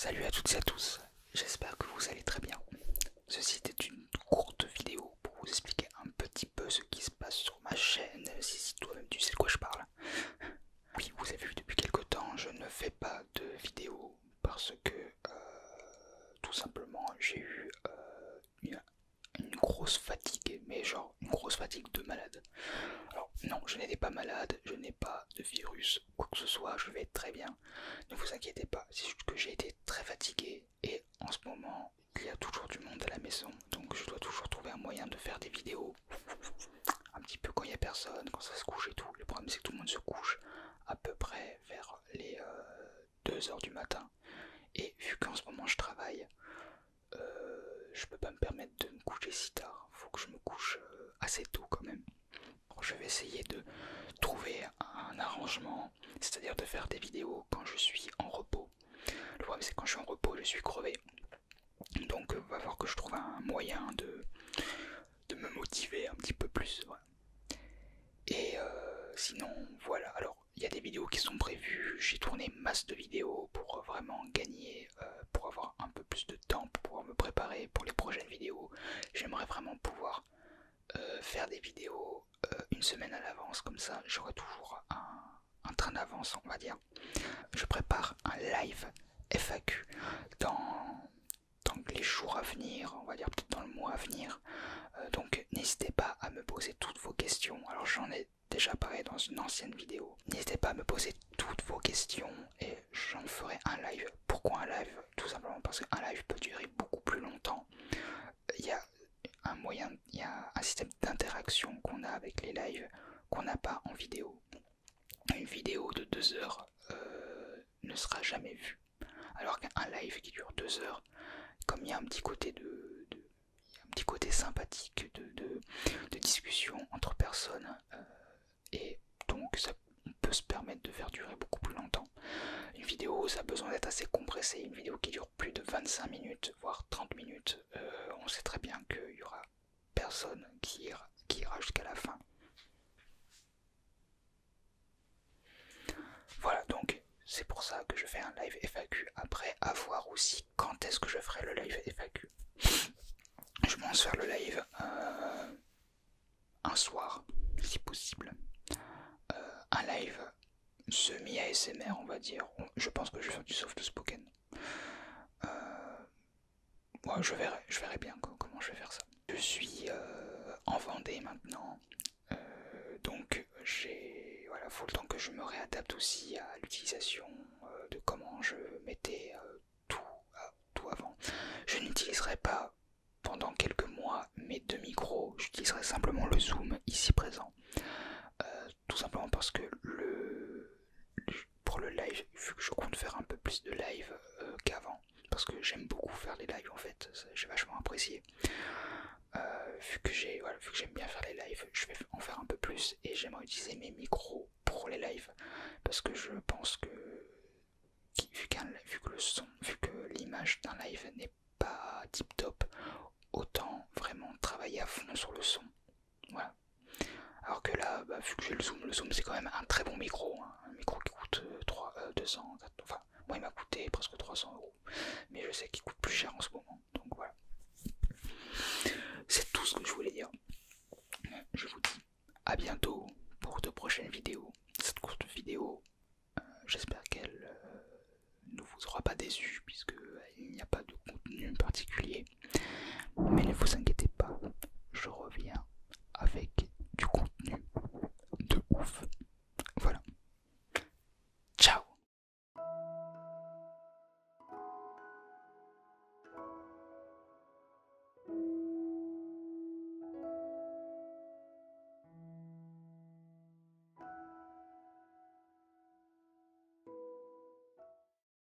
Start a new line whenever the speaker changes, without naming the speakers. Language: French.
Salut à toutes et à tous, j'espère que vous allez très bien. Ceci était une courte vidéo pour vous expliquer un petit peu ce qui se passe sur ma chaîne, si, toi-même tu sais de quoi je parle. Oui, vous avez vu depuis quelque temps, je ne fais pas de vidéo parce que euh, tout simplement j'ai eu euh, une, grosse fatigue, mais genre une grosse fatigue de malade. Alors non, je n'étais pas malade, je n'ai pas de virus, quoi que ce soit, je vais être très bien. Ne vous inquiétez pas, c'est juste que j'ai été très fatigué et en ce moment il y a toujours du monde à la maison, donc je dois toujours trouver un moyen de faire des vidéos un petit peu quand il n'y a personne, quand ça se couche et tout. Le problème c'est que tout le monde se couche à peu près vers les 2h euh, du matin. Et vu qu'en ce moment je travaille, euh, je peux pas me permettre de me coucher si tard. Faut que je me couche euh, assez tôt quand même. je vais essayer de trouver un arrangement, c'est-à-dire de faire des vidéos quand je suis en repos. Le problème c'est quand je suis en repos, je suis crevé. Donc il va falloir que je trouve un moyen de, de me motiver un petit peu plus. Et euh, sinon, voilà. Alors, il y a des vidéos qui sont prévues. J'ai tourné masse de vidéos pour vraiment gagner, euh, pour avoir un peu plus de temps, pour pouvoir me préparer pour les prochaines vidéos. J'aimerais vraiment pouvoir euh, faire des vidéos une semaine à l'avance. Comme ça, j'aurai toujours un, un train d'avance, on va dire. Je prépare un live FAQ dans, dans les jours à venir, on va dire peut-être dans le mois à venir. Euh, donc n'hésitez pas à me poser toutes vos questions. Alors j'en ai déjà parlé dans une ancienne vidéo. N'hésitez pas à me poser toutes vos questions et j'en ferai un live. Pourquoi un live? Tout simplement parce qu'un live peut durer beaucoup plus longtemps. Il y a un moyen, il y a un système d'interaction qu'on a avec les lives qu'on n'a pas en vidéo. Une vidéo de deux heures euh, ne sera jamais vue. Alors qu'un live qui dure deux heures, comme il y a un petit côté de, un petit côté sympathique de, discussion entre personnes, euh, et donc ça peut se permettre de faire durer beaucoup plus longtemps. Une ça a besoin d'être assez compressé. Une vidéo qui dure plus de 25 minutes, voire 30 minutes, euh, on sait très bien qu'il y aura personne qui ira, qui ira jusqu'à la fin. Voilà, donc c'est pour ça que je fais un live FAQ. Après, à voir aussi quand est-ce que je ferai le live FAQ. Je pense faire le live euh, un soir, si possible. Euh, un live semi-ASMR, on va dire. Je pense que je vais faire du soft spoken. Euh, je verrai, je verrai bien comment je vais faire ça. Je suis en Vendée maintenant. donc j'ai voilà, faut le temps que je me réadapte aussi à l'utilisation de comment je mettais tout, tout avant. Je n'utiliserai pas pendant quelques mois mes deux micros, j'utiliserai simplement le zoom ici présent. Euh, tout simplement parce que le, pour le live, vu que je compte faire un peu plus de live euh, qu'avant, parce que j'aime beaucoup faire les lives en fait, j'ai vachement apprécié. Euh, vu que j'aime bien faire les lives, je vais en faire un peu plus et j'aimerais utiliser mes micros pour les lives parce que je pense que vu, vu que le son, vu que l'image d'un live n'est pas tip top, autant vraiment travailler à fond sur le son. Voilà. Alors que là, bah, vu que j'ai le zoom, le zoom c'est quand même un très bon micro, hein. un micro qui coûte 3, euh, 200, euh, enfin moi il m'a presque 300 euros, mais je sais qu'il coûte plus cher en ce moment,